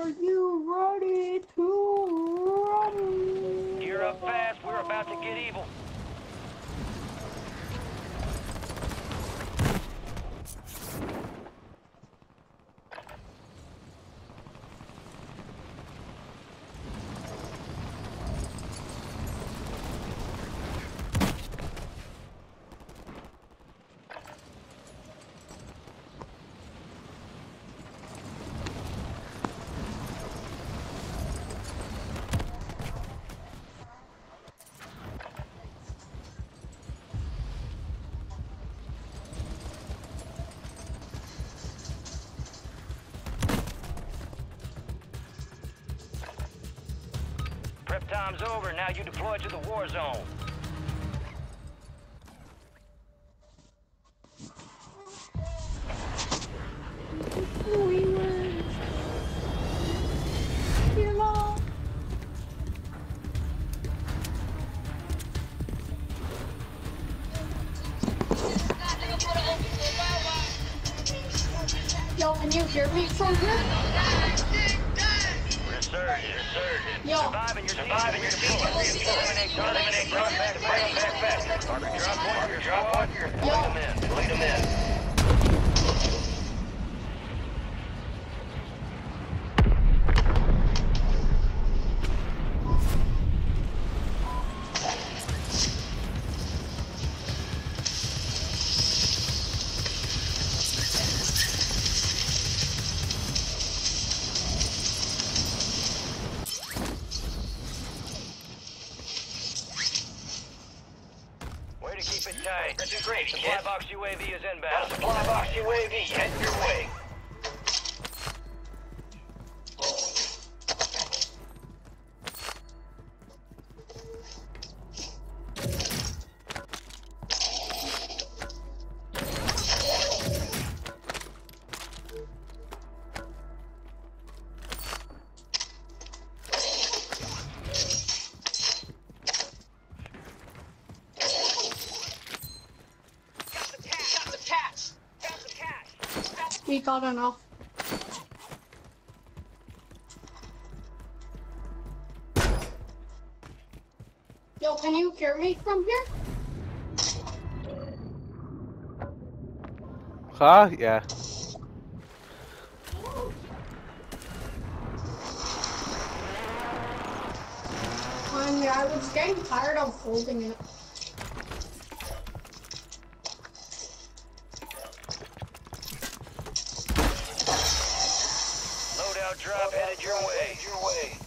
Are you ready to run? Gear up fast. We're about to get evil. Time's over. Now you deploy to the war zone. Yo, can you hear me from here? Drop one. Lead them We got enough. Yo, can you hear me from here? Huh? Yeah. Um, yeah, I was getting tired of holding it. Drop headed your way. Your way.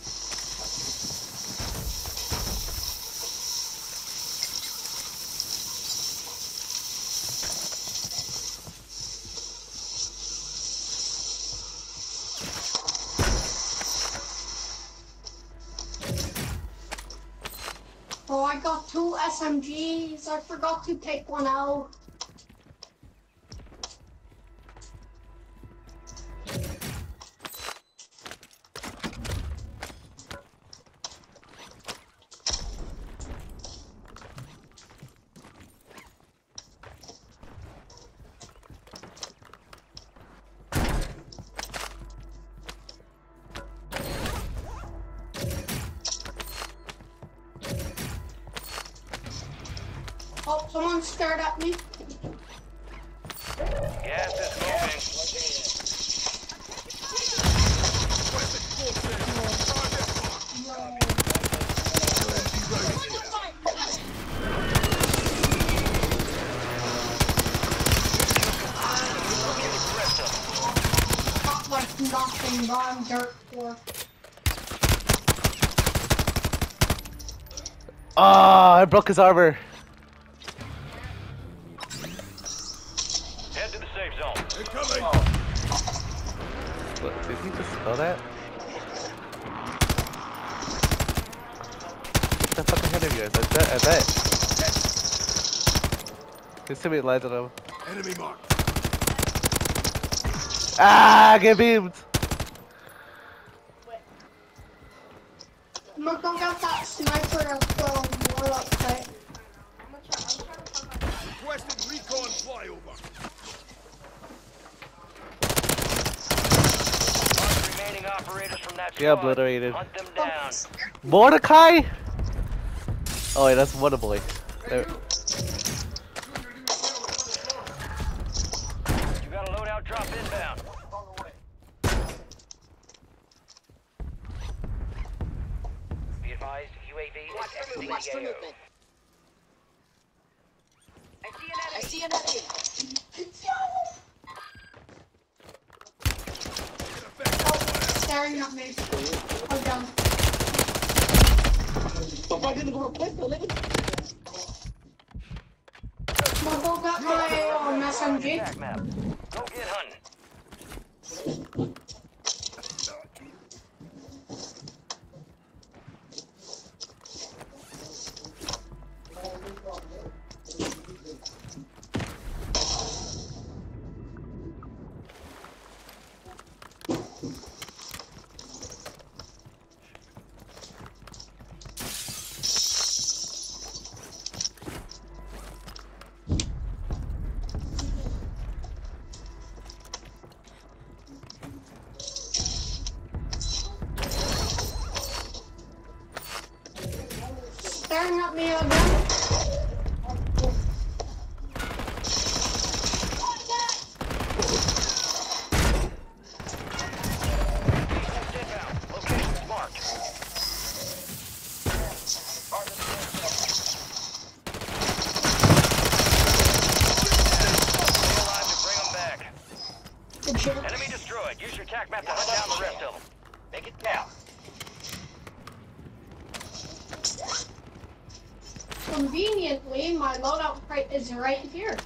Oh, I got two SMGs. I forgot to take one out. I broke his armor. Head to the safe zone. What, did he just spell that? Get the fuck ahead of you guys. I bet. I bet. There's too many lines on him. Enemy mark. Ah, get beamed. I'm gonna go get that sniper and throw more. Requesting recon flyover. Remaining operators from from that Yeah, obliterated. Hunt them down. Mordecai? Oh, wait, that's Wonderboy. There. Good shit. Enemy destroyed. Use your tac map to hunt down the rest of them. Make it count. Conveniently, my loadout crate is right here.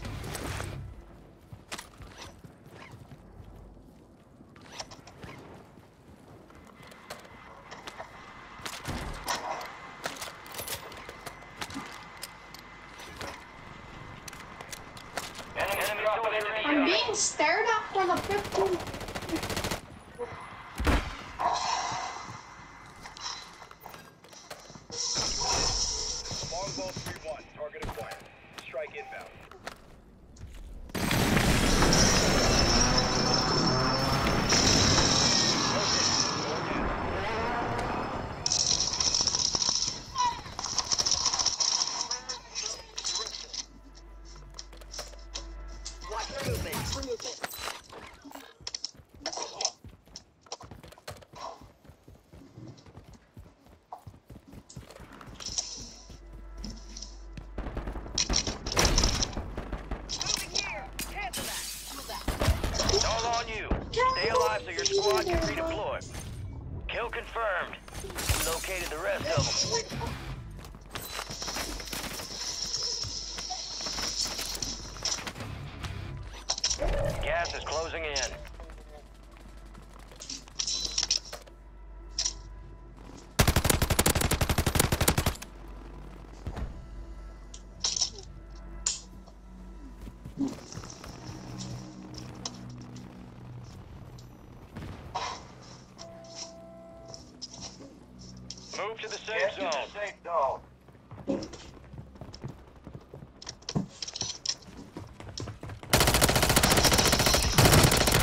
Move to the safe zone.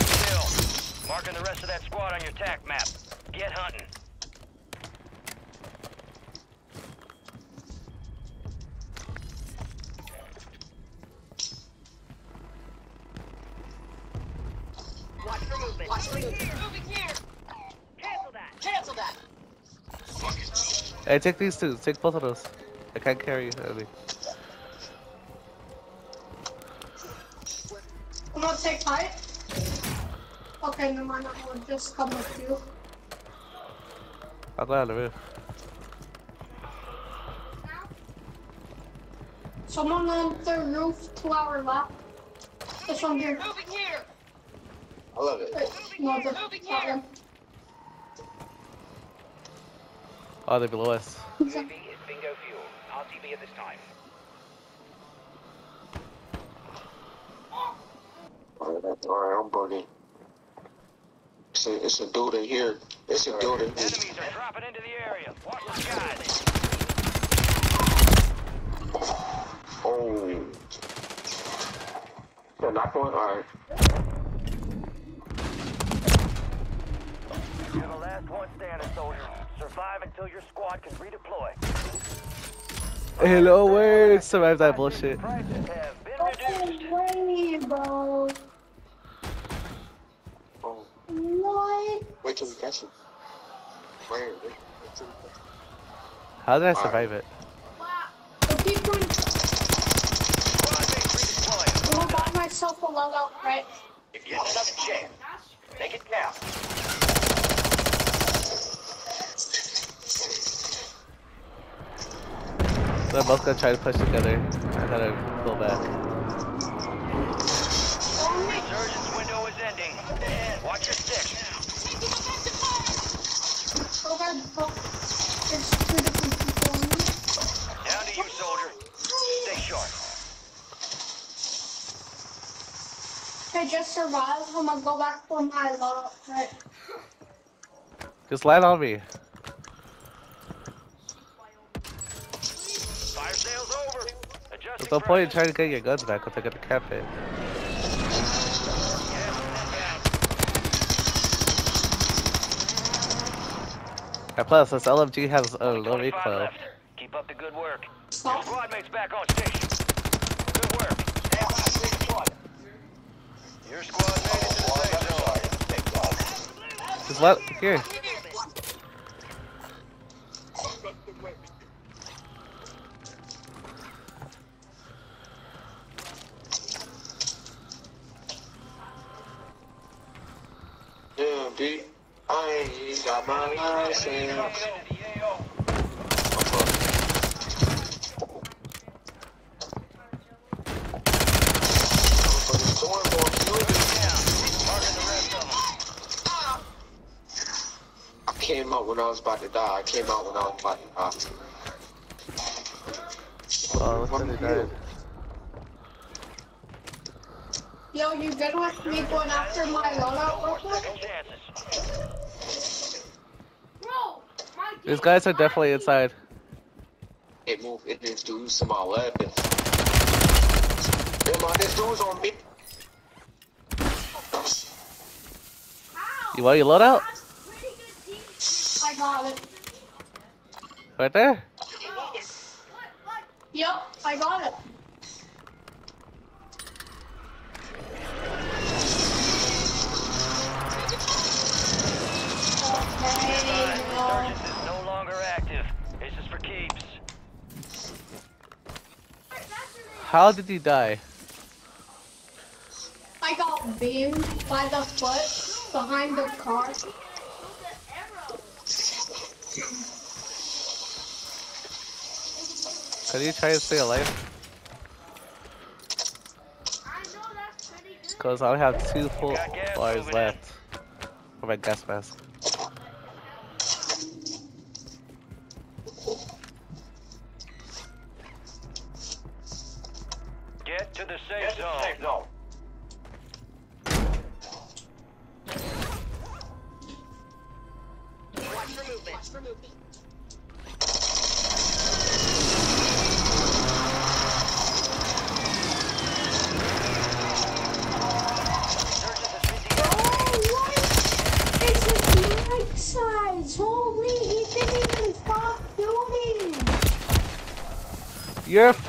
Still. Marking the rest of that squad on your tac map. Get hunting. Uh, hey, take these two. Take both of those. I can't carry any. I'm gonna take height. Okay, never mind. I will just come with you. I'll go on the roof. Someone on the roof to our left. This one here. Moving here. I love it. Wait, no, the, that one. Oh, they're below us. Alright, I'm bugging. It's a, it's a dude in here. It's a dude in here. Enemies are dropping into the area. Watch the skies. Oh. So knock one? Alright. To the. Last one standing, soldier. Survive until your squad can redeploy. Hello, word. Survive that bullshit. Prices have been reduced. No way, bro. Oh, What? wait till we catch him. Where? Wait, wait till we catch him. How did I survive it? The people Squad mates redeploying. I got myself a loadout, right? If you get another chance, make it count. They're both gonna try to push together. I gotta pull back. Resurgence window is ending. Watch your six. So there's both. There's two different people in here. Down to you, soldier. Stay sharp. I just survived. I'm gonna go back for my loadout, right? Just land on me. There's no point in trying to get your guns back if they're gonna cap it. And plus, this LMG has a low recoil. left. Keep up the good work. Your squad mates back on station. Good work. Stand. Your squad made it to the safe zone. Just let here. Damn, ain't got my license. Motherfucking door more fuel. Marking the rest of them. I came out when I was about to die. I came out when I was about to die. Oh, looks like they died. Yo, you good with me going after my loadout real quick? These guys are definitely inside. It moved. It just do some my weapons. Damn, this dude's on me. You want your loadout? I got it. Right there? Yup, I got it. Okay. Resurgence is no longer active. This is for keeps. How did he die? I got beamed by the foot behind the car. Can you try to stay alive? Because I only have two full bars left for my gas mask.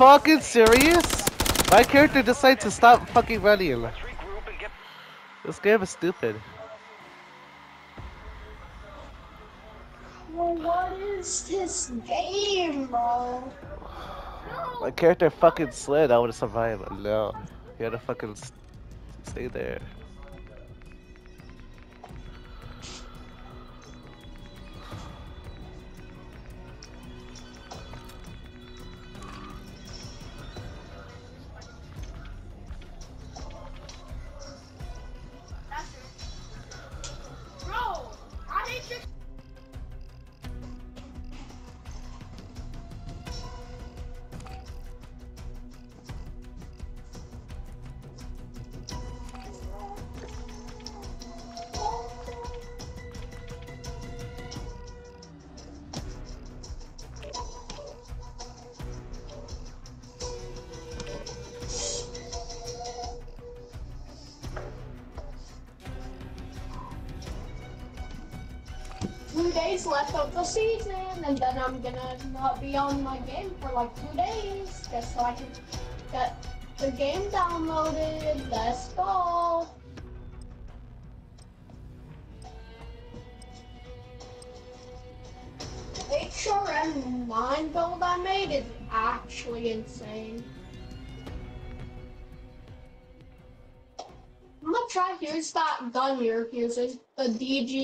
Fucking serious? My character decided to stop fucking running. Let's regroup and get This game is stupid. Well, what is this game, bro? My character fucking slid. I would have survived. No. You had to fucking stay there. Not be on my game for like two days, just so I can get the game downloaded. Let's go. HRM 9 build I made is actually insane. I'm gonna try to use that gun you're using, the DG58.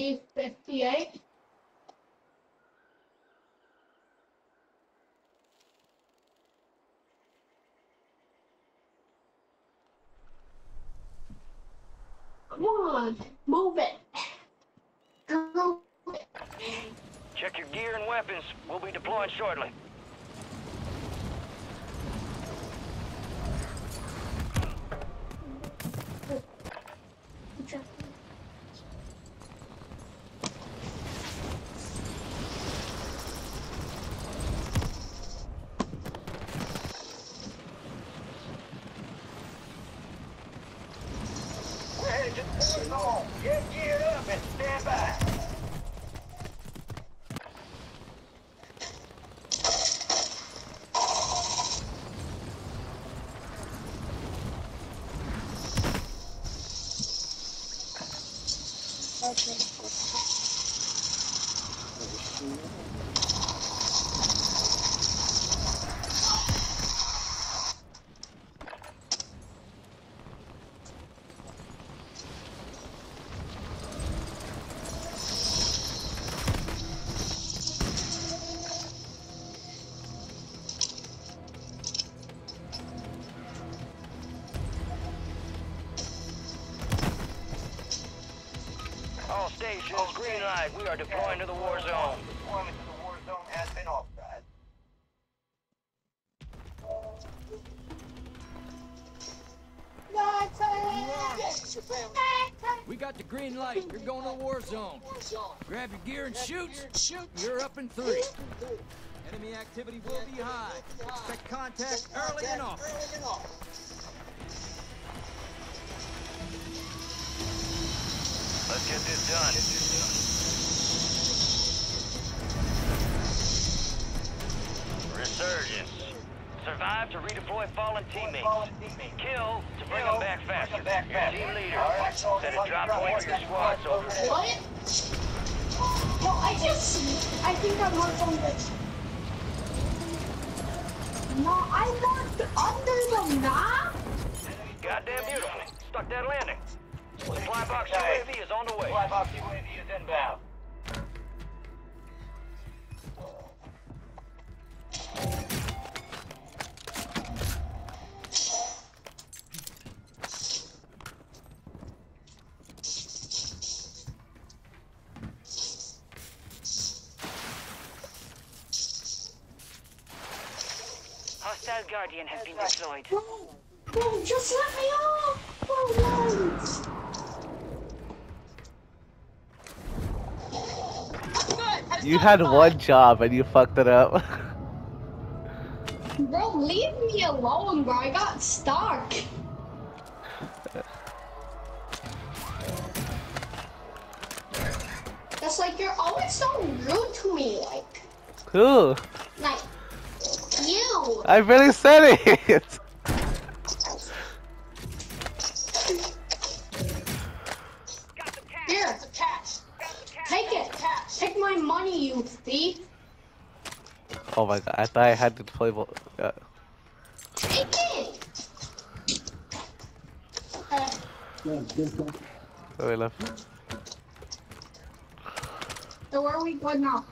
Stations, light. We are deploying to the war zone. Deployment to the war zone has been authorized. We got the green light. You're going to the war zone. Grab your gear and shoot. You're up in three. Enemy activity will be high. Expect contact early and often. Let's get this done. To redeploy fallen teammates. Kill to bring them back faster. Your team leader set a drop point for your squad soldiers. What? No, I just, I think I'm not on this. No, I marked under the map. Goddamn beautiful. Stuck that landing. Supply box UAV is on the way. Fly box UAV is inbound. Guardian has been deployed. Bro, bro, just let me off for once. You had one job and you fucked it up. Bro, leave me alone, bro. I got stuck. That's like you're always so rude to me, like, Who? Like. I really said it. Here, take it. Take my money, you thief. Oh my god, I thought I had to play. Bo- uh, Take it. Uh, oh, wait, left. so where are we going now?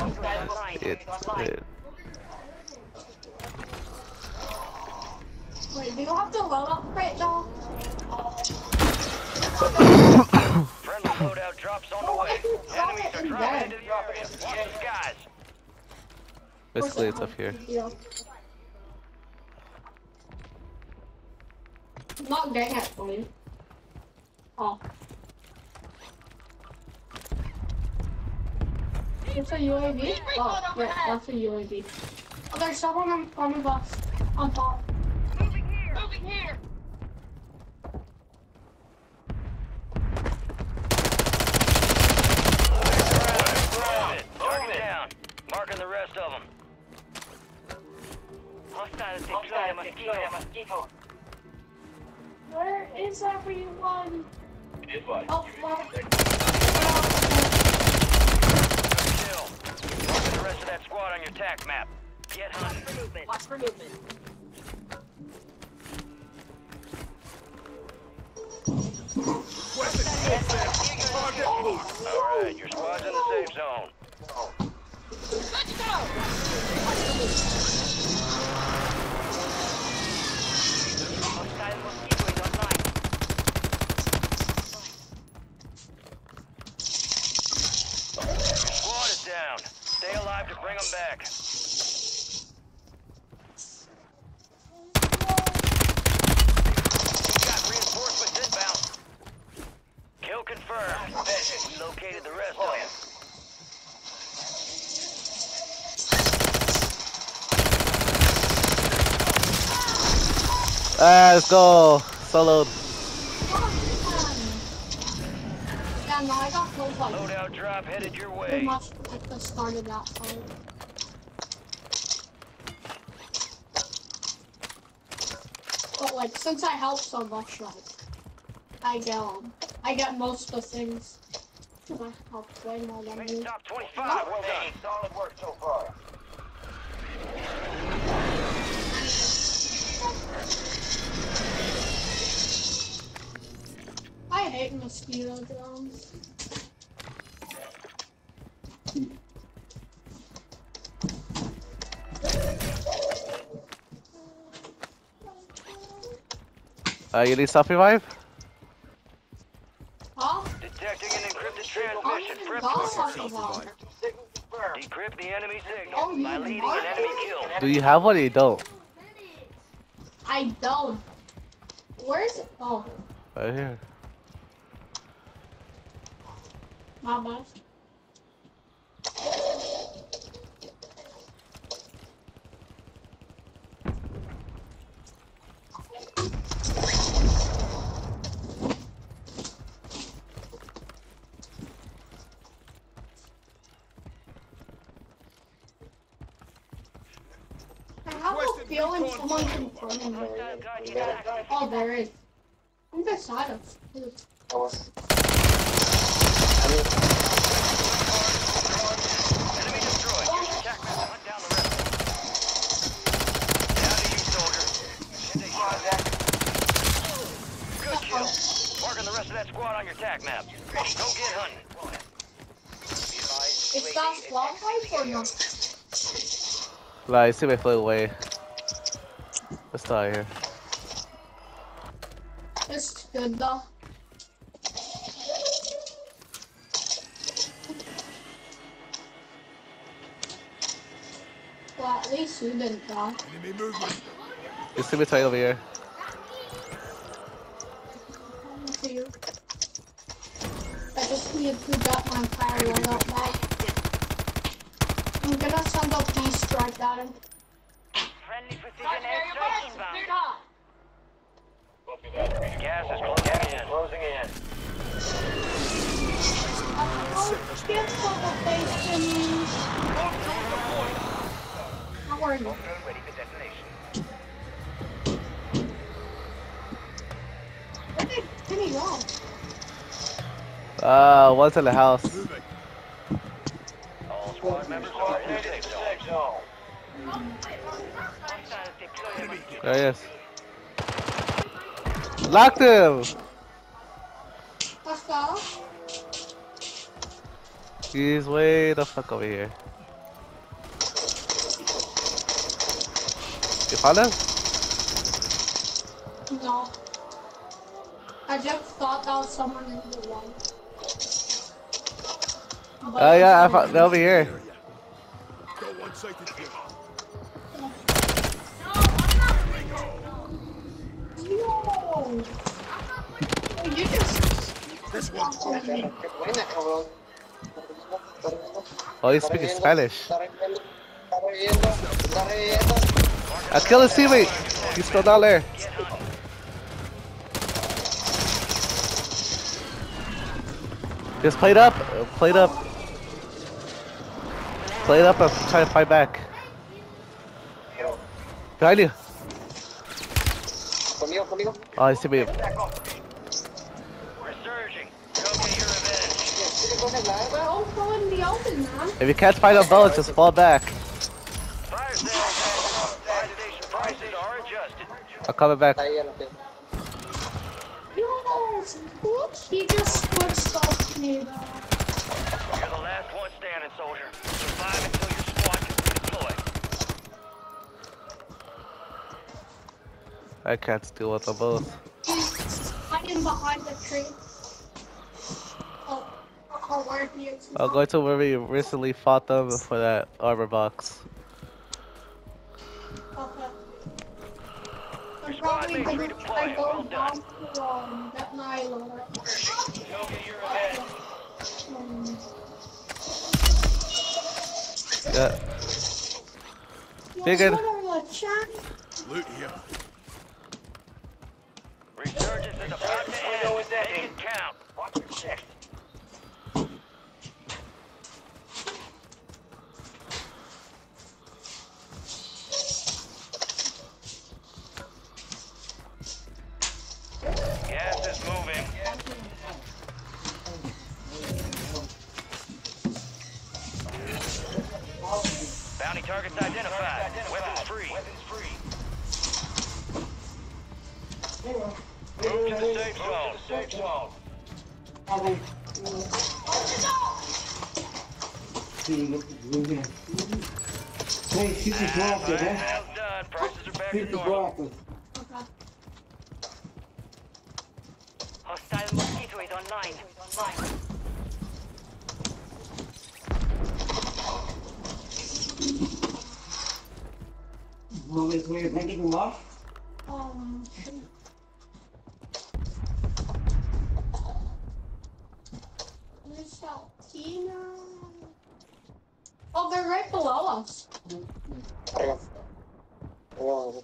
Online. It, it. Wait, do you have to load up right now? Friendly loadout drops on the way. Enemies are. Basically, it's up here. Not getting it Oh. It's a UAV? Oh, yeah, that's a UAV. Oh, there's someone in front of us. On top. Moving here. Moving here. Kill. The rest of that squad on your map. Get. Movement. Watch for movement. Go. Solo. Yeah, no, I got killed like Loadout drop headed your way. much at the start of that fight. But like, since I help so much, like, I get um, I get most of the things. 'Cause I help way more than Made the you. top 25. Well done. Solid work so far. I hate mosquito drones. Uh, you need self revive? Huh? Detecting an encrypted transmission. don't even Prep got for something about it. Decrypt the enemy Oh, signal you by leading an enemy kill. Do you have one or you don't? I don't. Where is it? Oh, Right here. My bad. I have a feeling someone's in front of me. Hostile guide you got access. Oh, there is. On the side of it. I was. Enemy destroyed. Use your tac map to hunt down the rest. Down to you, soldier. Hit a shot. Good kill. Marking the rest of that squad on your tac map. Go get hunting. It's that swamp pipe or not? You see me float away. Let's start here. It's good though. Well, at least you didn't die. You see me right over here. I just need to get my fire back. I'm gonna send a beast strike at him. Friendly precision Watch airstrike inbound. Cleared hot. Gas is closing in. Closing in. Get some face to me. How are you? Ready for detonation. Where did, did he? Uh, one's in the house. All squad members are in the safe zone. Oh, Hostiles deploy a mosquito. There he is. Locked him! He's way the fuck over here. You found him? No. I just thought that was someone in the one. But Oh yeah, I it's found they're over here. Yo! You just. Come? Oh, speaking Spanish. I killed his teammate. He's still down there. Just played up. Played up. Played up and try to fight back. Behind you. Conmigo, conmigo. Oh, his teammate. Resurging. Go get your revenge. Sigue con el We're also in the open, man. If you can't find a boat, just fall back. Fire sales and fire station prices are adjusted. I'm coming back. Ahí a la pie. Yes. He just switched off me. though. You're the last one standing, soldier. I can't deal with them both. He's hiding behind the tree. Oh, oh, where he. I'll go to where we recently fought them for that armor box. Okay. Your probably mate's gonna try redeploying. go Well done. to um, that nylon. Go get your revenge. Yeah. yo, Figured. what are the chan- Loot here. Resurgence is about to end. Make it count. Watch your six. Gas is moving. Bounty targets identified. Move to the safe zone. Safe zone. Hey, keep the block, eh? miles done. Prices are back to normal. Hostile mosquito is online. Wil je weer denk ik hem af? Um. Saltina? Oh, they're right below us. Arriba. Arriba.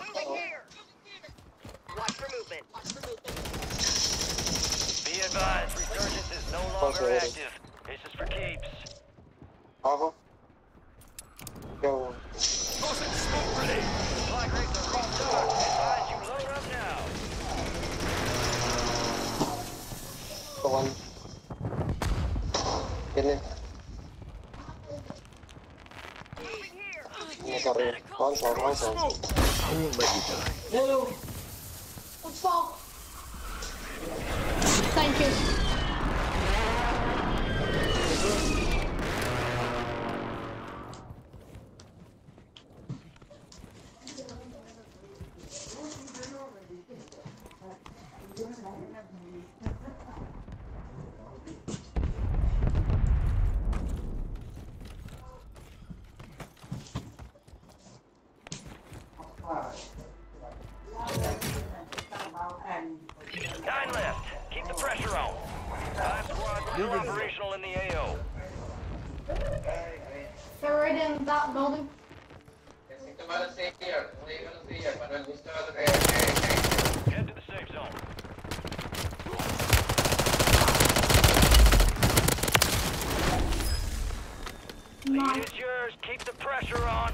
Moving here. Watch for movement. Be advised, resurgence is no longer Okay. active. Acá arriba. Avanza, avanza. Hello. Let's fall. Thank you. Nine left. Keep the pressure on. Five squads still operational in the AO. They're right in that building. Head to the safe zone. Nice. is yours. Keep the pressure on.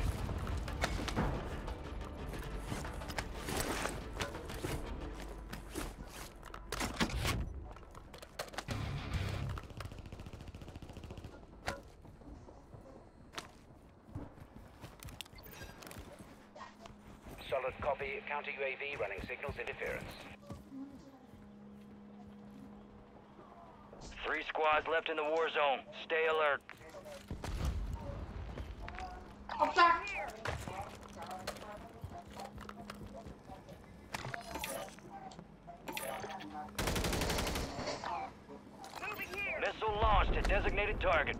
Solid copy. Counter UAV running signals interference. Three squads left in the war zone. Stay alert fuck? Missile launched at designated target.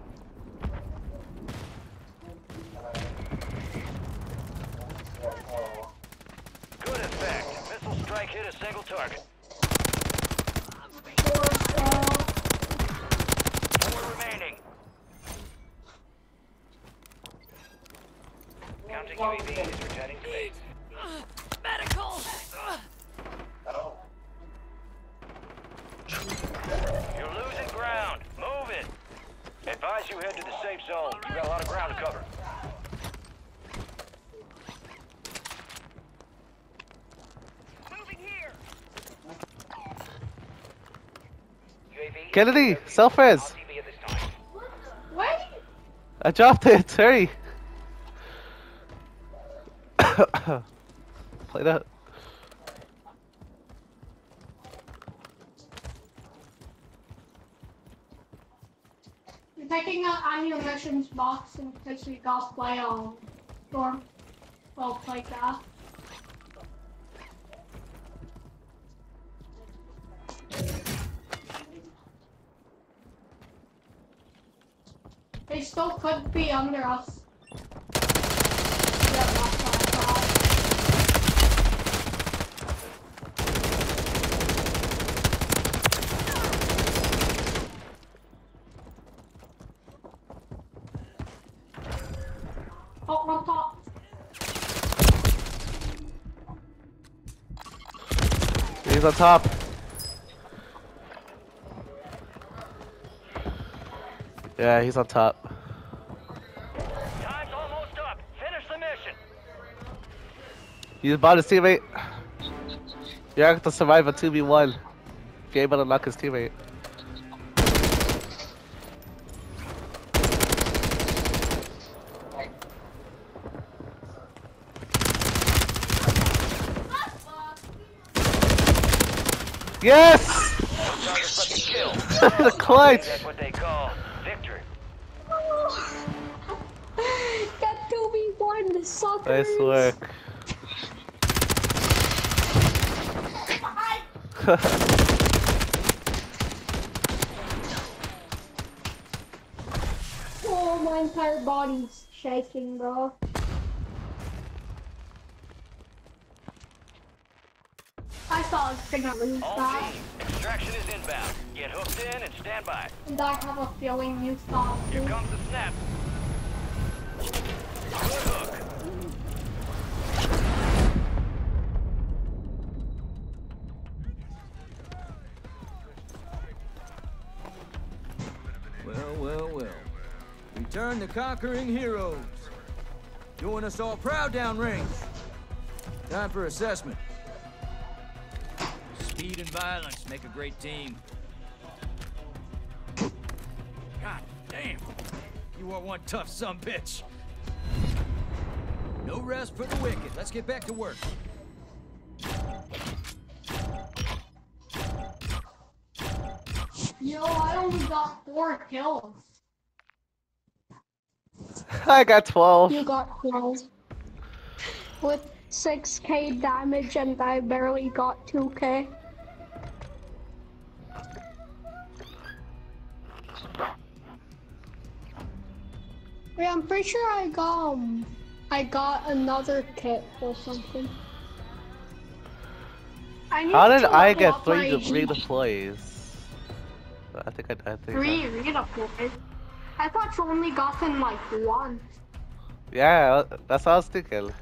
Good effect. Missile strike hit a single target. UAV is returning to base. Medical! You're losing ground. Move it. Advise you head to the safe zone. You got a lot of ground to cover. Moving here. Kennedy, self-res. RTV at. Wait. I dropped it. Hurry. Play that. We're taking out ammunitions box in case we got play on storm. Well, play that. They still could be under us. Yeah, that's what I thought. Oh, on top. He's on top. Yeah, he's on top. Time's almost up. Finish the mission. He's about his teammate. You have to survive a 2v1. If you're able to knock his teammate. Yes! Target's left to kill. the clutch! That's what they call victory. Got 2v1, the suckers. Nice work. Oh, my entire body's shaking, bro. I thought I was gonna lose All that, team, extraction is inbound. Get hooked in and stand by. and I have a feeling you thought Here comes the snap. Good hook. Well, well, well. Return the conquering heroes. Doing us all proud downrange. Time for assessment. Speed and violence make a great team. God damn. You are one tough son bitch. No rest for the wicked. Let's get back to work. Yo, I only got four kills. I got 12. You got 12. With 6k damage and I barely got 2k. Yeah, I'm pretty sure I got um, I got another kit or something. I need How did I get three to redeploys? I think I, I think. Three I, redeploys. I thought you only got gotten like one. yeah, that's what I was thinking.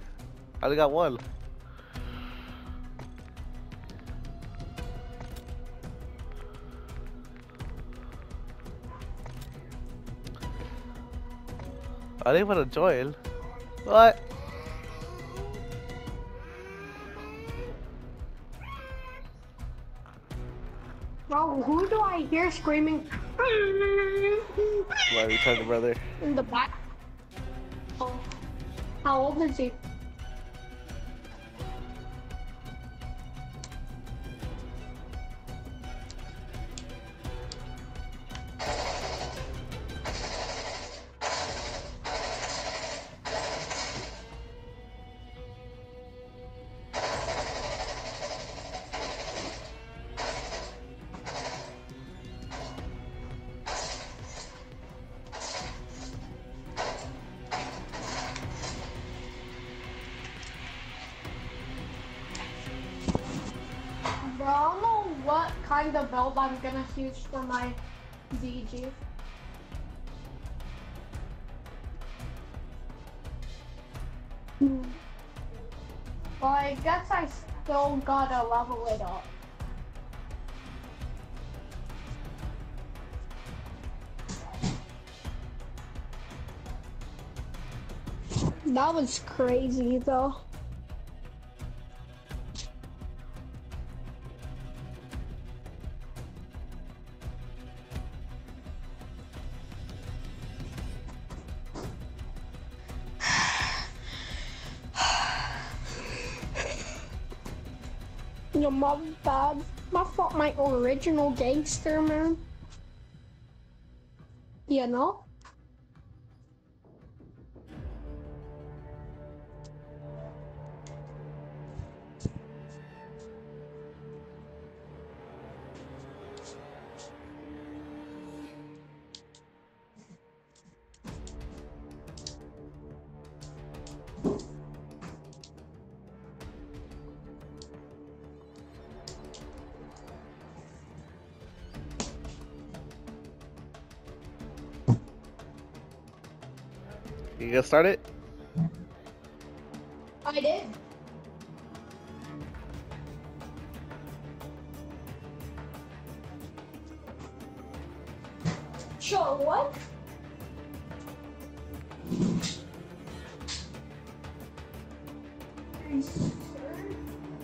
I only got one. I didn't want to join. What? Bro, who do I hear screaming My talking, brother. in the back? Oh, how old is he? The build I'm gonna use for my DG. Hmm. Well, I guess I still gotta level it up. That was crazy though. Mom bad. My fault, my original gangster man. You know? You gonna start it? I did. Sure, what?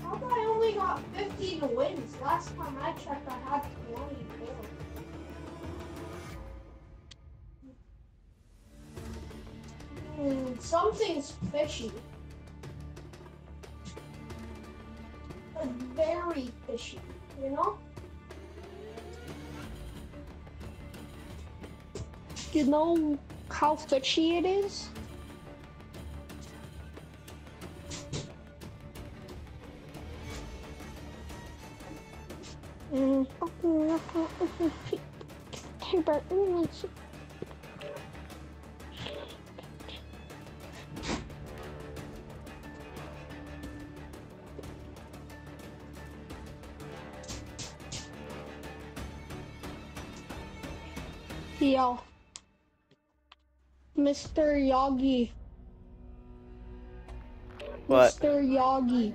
How I only got 15 wins? Last time I checked, I had 20 kills. Hmm, something's fishy. Like, very fishy, you know? You know how fishy it is? Mm. Yo. Mr. Yagi. What? Mr. Yagi.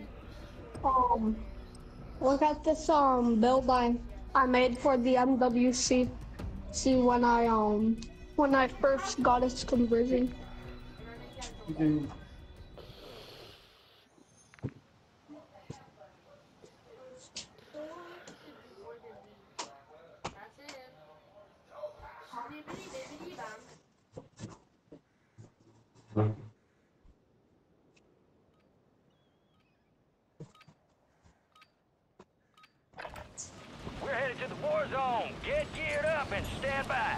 Um, look at this um build I I made for the MWC. See when I um when I first got its conversion. We're headed to the war zone. Get geared up and stand by.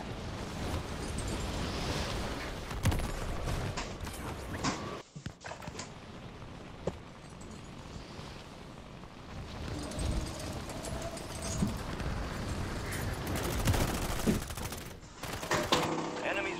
Enemies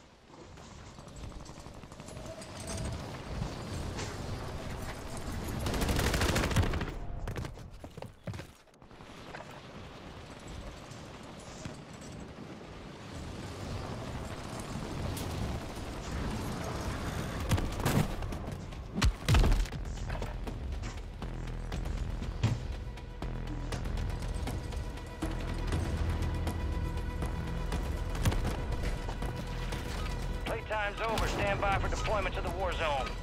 By for deployment to the war zone.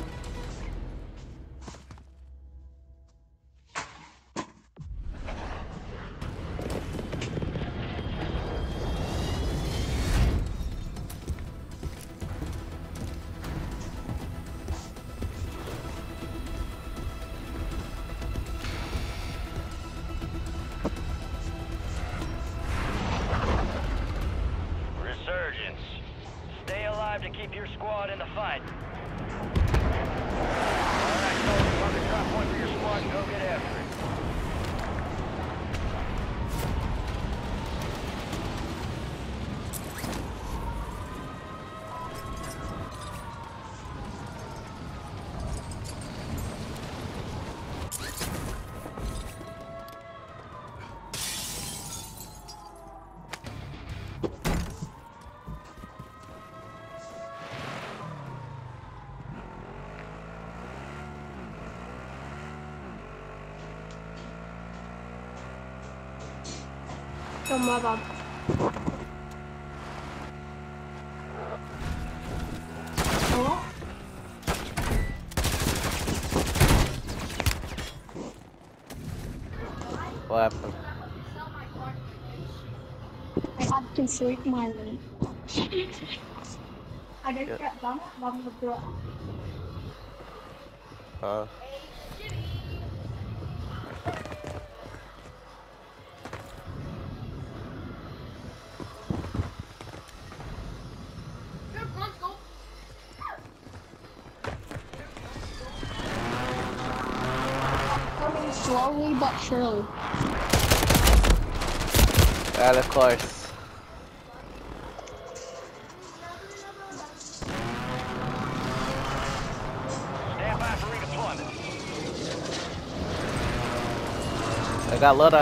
Oh my god. What happened? I had to sleep my room. I didn't Yeah. get done. Done with the Uh, coming and of course. I got let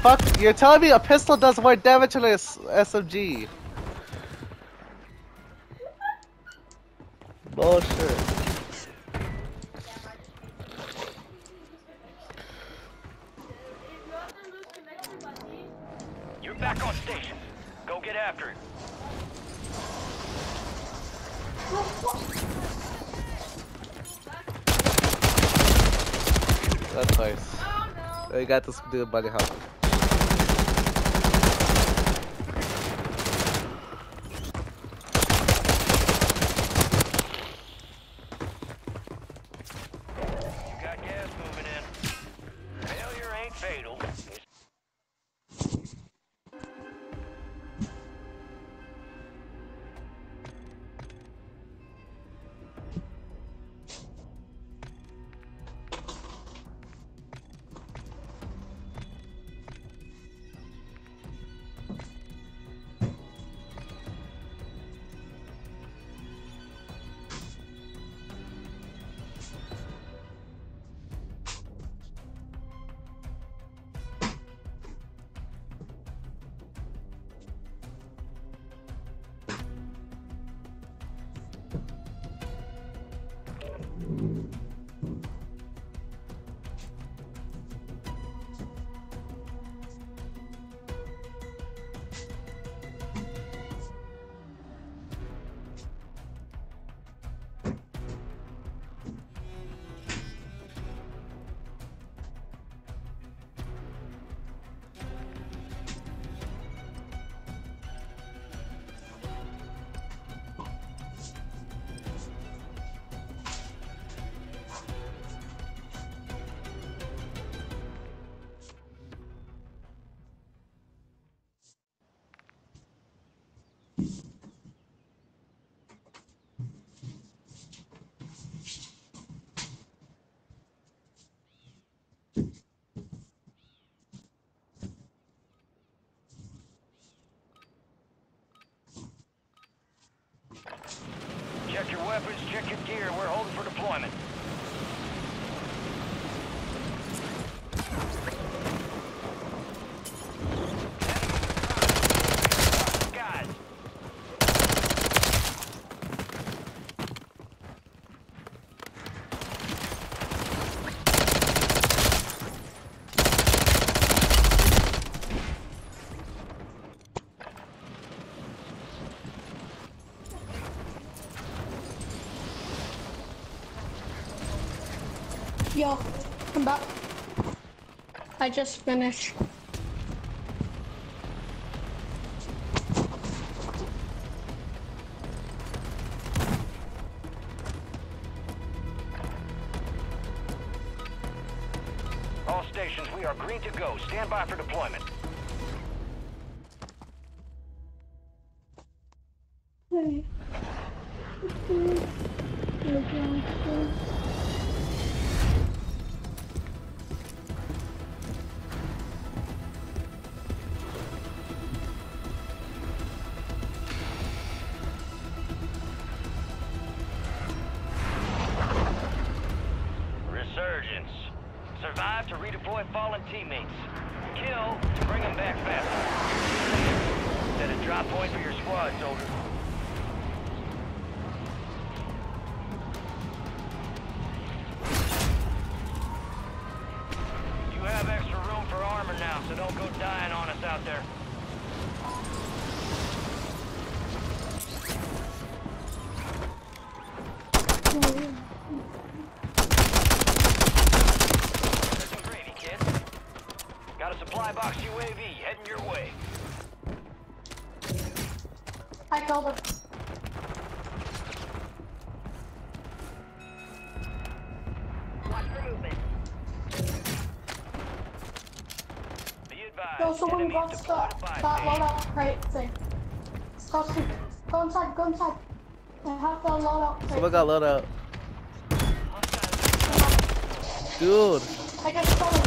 fuck? You're telling me a pistol does more damage than a s- SMG? Bullshit. You're back on station. Go get after it. That's nice. I got this dude buddy hop. Got your weapons, check your gear. We're holding for deployment. Guys, Yo, come back. I just finished. all stations, we are green to go. Stand by for deployment. Yo, someone enemies got deployed that, by that station. loadout crate thing. Go, go inside, go inside. I have the loadout crate. Someone got load out. Dude. I just killed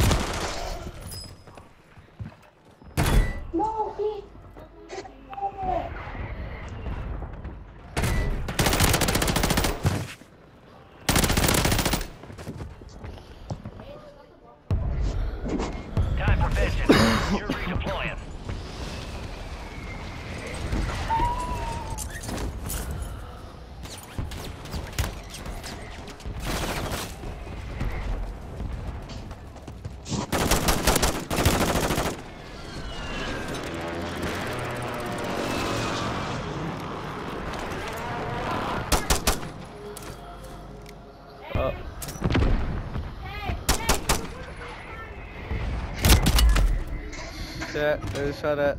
yeah, there's shot at.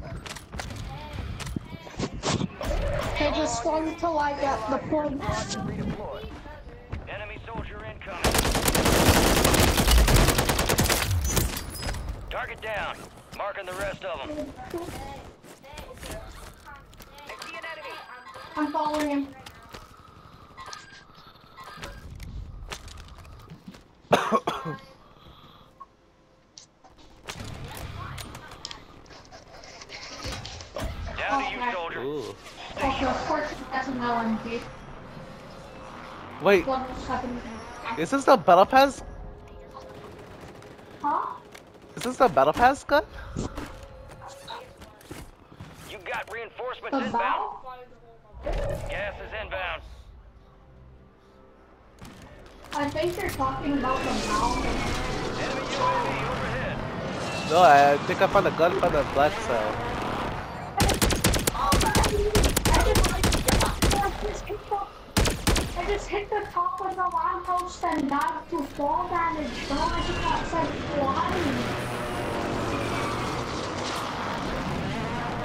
I just wanted to like at the point. Redeploy. Enemy soldier incoming. Target down. Marking the rest of them. I see an enemy. I'm following him. Is this the battle pass? Huh? Is this the battle pass gun? You got reinforcements The inbound. bow? Gas is inbound. I think you're talking about the bow. Enemy UAV overhead. No, I think I found a gun from the black cell. I just hit the top of the lamppost and died to fall damage. Bro, I just got sent flying.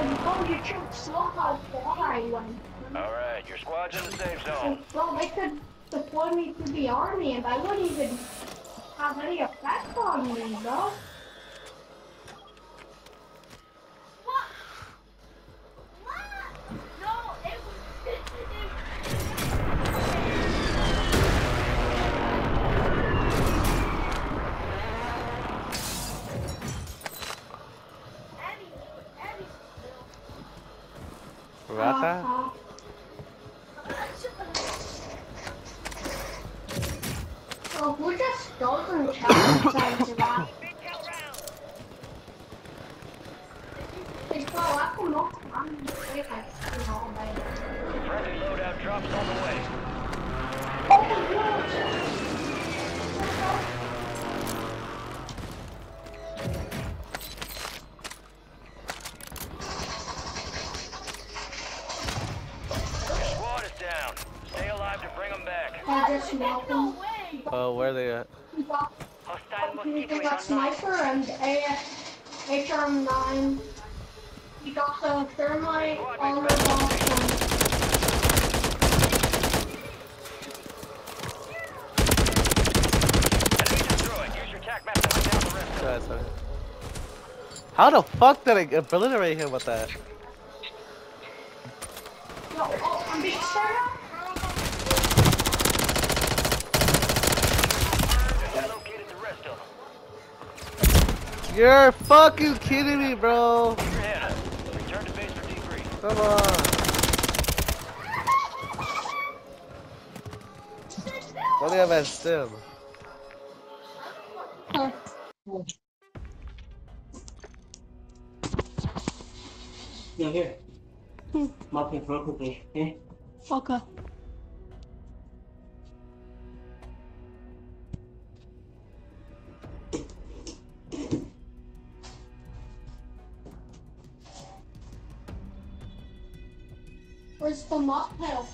And bro, you should saw how far I went. All right, your squad's in the safe zone. Bro, they could deploy me to the army and I wouldn't even have any effect on me, bro. Sorry. How the fuck did I obliterate him with that? At. You're fucking kidding me, bro. Keep your head up. Return to base yeah, here. Hmm. Muffin real quickly, okay? Okay. Where's the mop pedal?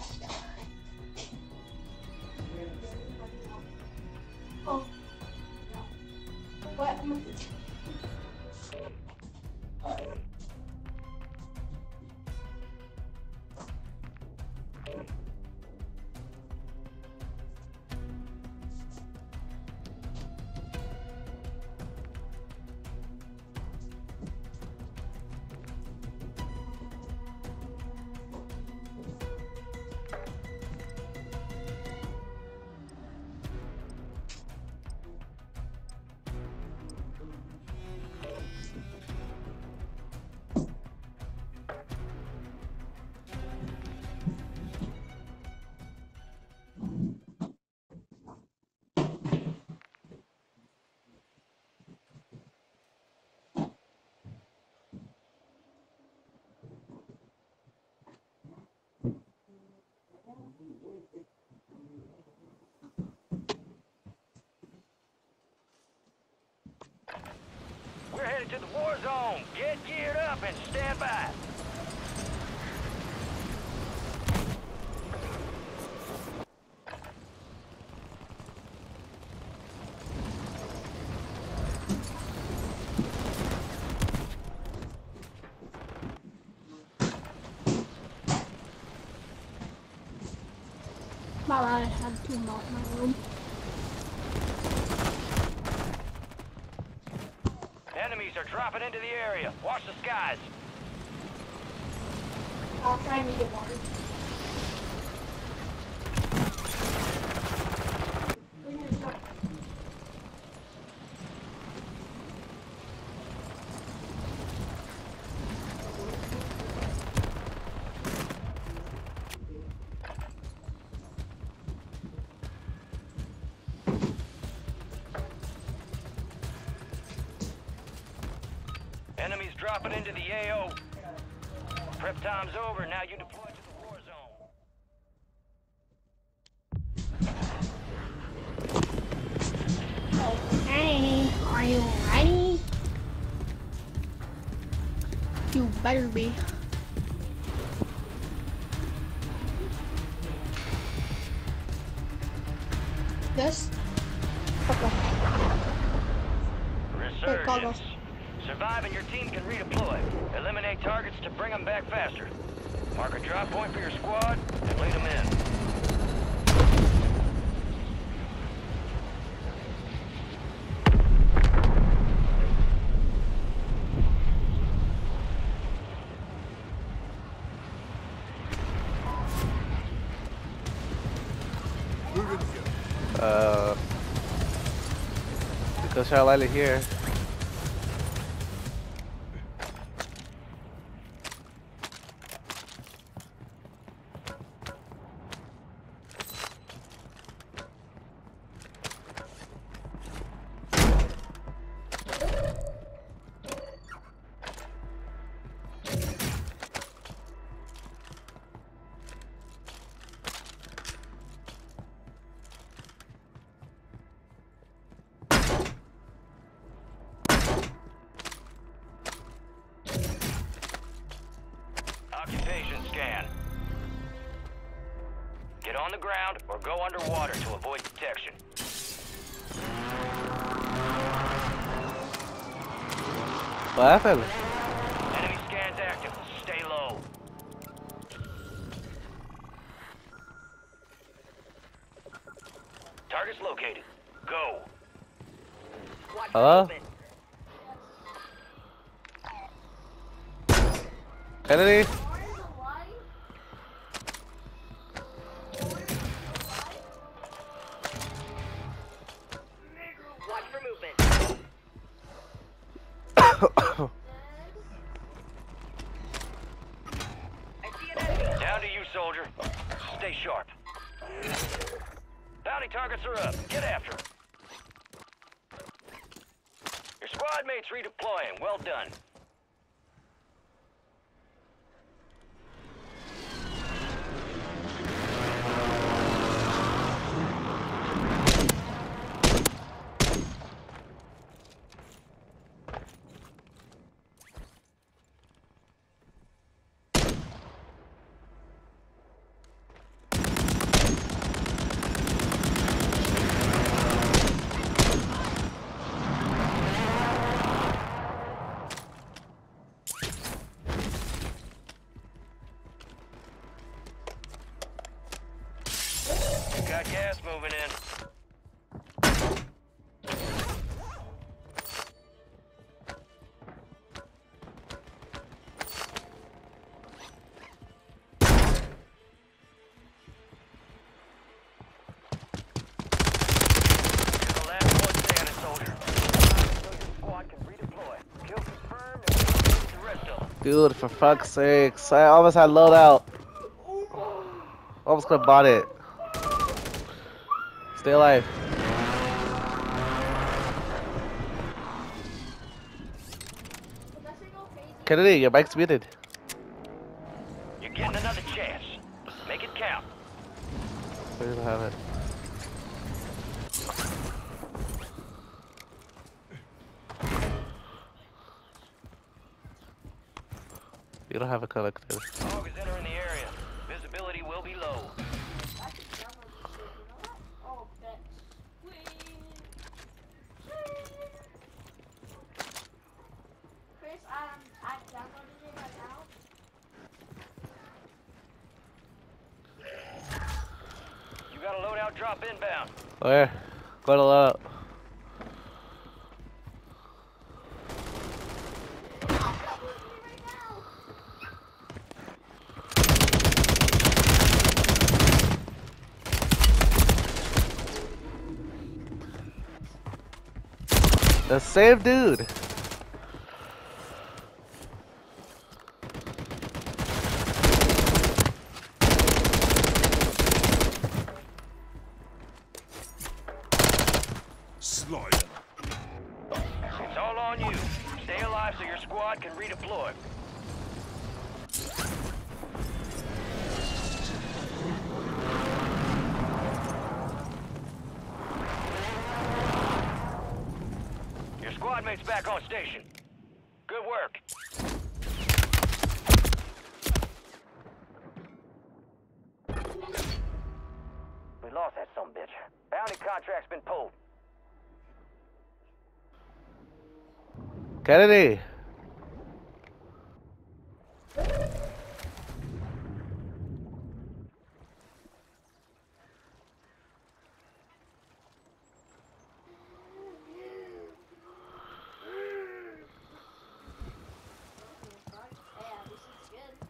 to the war zone. Get geared up and stand by. Bye-bye, I have two more in my room. UAVs are dropping into the area. Watch the skies. I'll try and get one. time's over. Now you Charlie here. Of them. Dude, for fuck's sakes. I almost had loadout. Almost could have bought it. Stay alive. Kennedy, your mic's muted. You're getting another chance. Make it count. We don't have it. You don't have a collector. Dog is entering the area. Visibility will be low. Chris, um, I downloaded it right now. You got a loadout inbound. Where? A lot. The same dude. It's all on you. Stay alive so your squad can redeploy. Your squad mate's back on station. Good work. We lost that some bitch. Bounty contract's been pulled. Is good.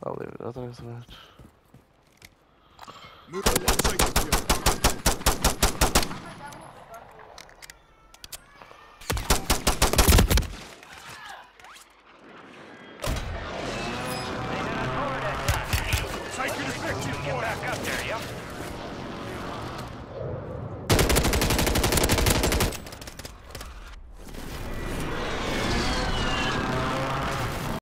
I'll leave it. Otherwise, match. Get back up